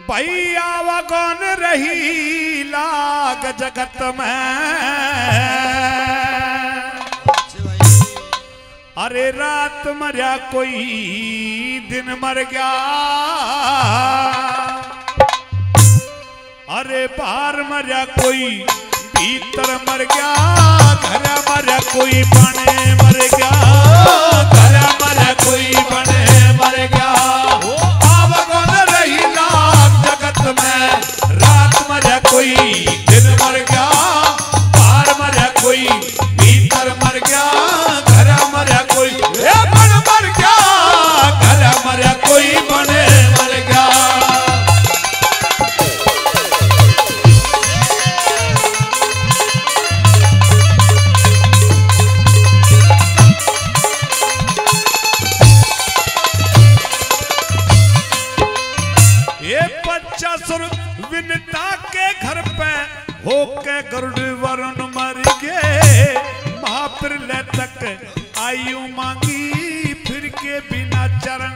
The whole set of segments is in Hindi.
भैया वगन रही लाग जगत में। अरे रात मरिया कोई दिन मर गया। अरे बाहर मरिया कोई भीतर मर गया। घर मरिया कोई बने मर गया। के घर पे होके गरुड़ वरुण मर गए। महाप्रलय तक आयु मांगी फिर के बिना चरण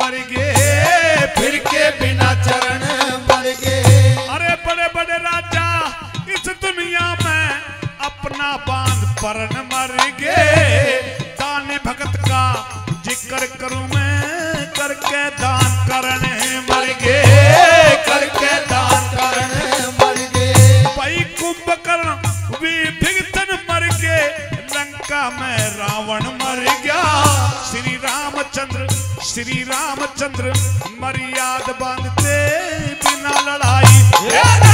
मर गए। फिर के बिना चरण मर गए। अरे बड़े बड़े राजा इस दुनिया में अपना बाँध परन मर गए। दान भगत का ज़िक्र करूँ मैं करके दान करने श्री रामचंद्र मर्याद बांधते बिना लड़ाई।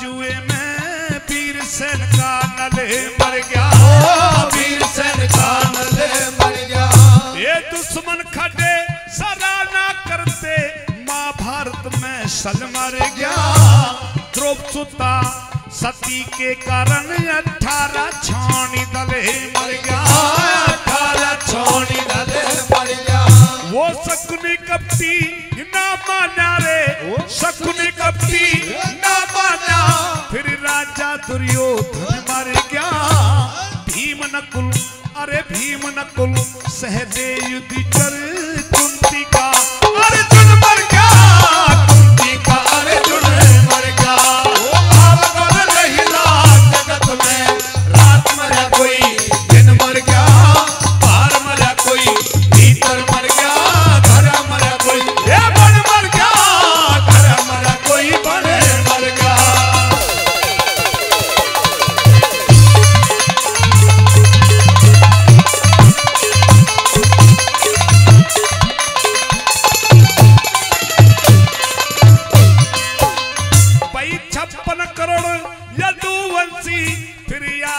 जुए में वीर सेन का नले मर गया। वीर सेन का नले मर गया। ये दुश्मन खड़े सराहना करते महाभारत में सल मर गया। द्रौपदी सुता सती के कारण अठारह छाणी दले मर गया। अठारह छाणी नले मर गया। वो शकुनी कपटी ना माना रे शकुनी कपटी मर गया भीम नकुल अरे भीम नकुल सहदे युधिष्ठिर।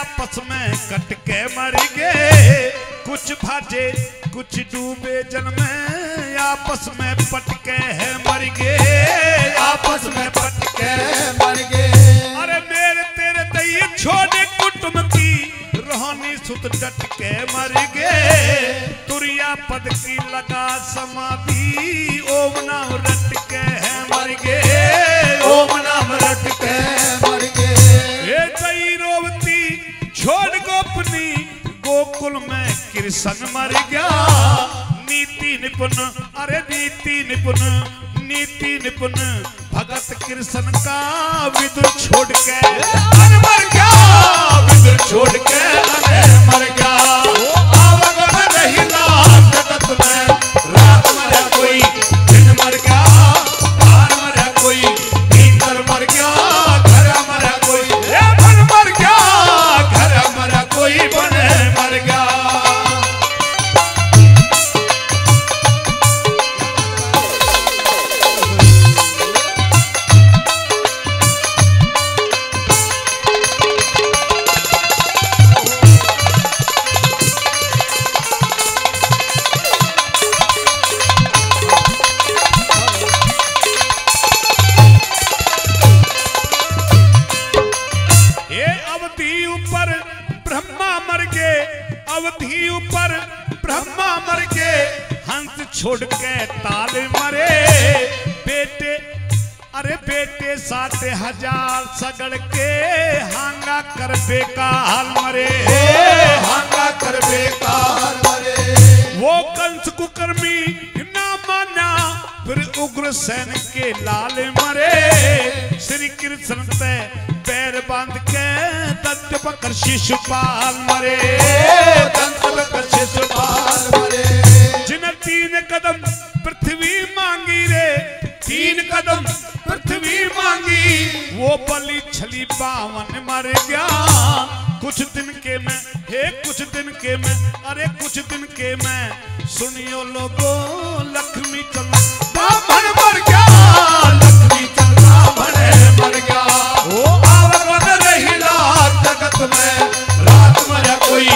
आपस में कट के मर गए। कुछ भाजे, कुछ डूबे जन में आपस में पटके है मर गए। आपस में पटके मर गए। अरे मेरे, तेरे दई छोड़े कुटुंब की रोहनी सुत डट के मर गए। तुरिया पद की लगा समाधि कृष्ण मर गया। नीति निपुण, अरे नीति निपुण नीति निपुण। भगत कृष्ण का विदुर छोड़ के मर गया। विदुर छोड़ के अरे मर गया। मर गए अवधि ऊपर ब्रह्मा मर गए हंस छोड़ के ताल मरे। बेटे, अरे बेटे साठ हज़ार सगड़ के हांगा कर बेकाल मरे। हांगा कर बेकार मरे। वो कंस कुकर्मी ना माना, फिर उग्र सैन के लाल मरे। श्री कृष्ण ते पैर बाँध के दंत पकड़ शिशुपाल मरे। दंत में शिशुपाल मरे। जिन तीन कदम पृथ्वी मांगी रे, तीन कदम पृथ्वी मांगी, वो बलि छली पावन मर गया। कुछ दिन के मैं, हे कुछ दिन के मैं, अरे कुछ दिन के मैं, सुनियो लोगो, लक्ष्मी चंद्र में। रात मज़ा कोई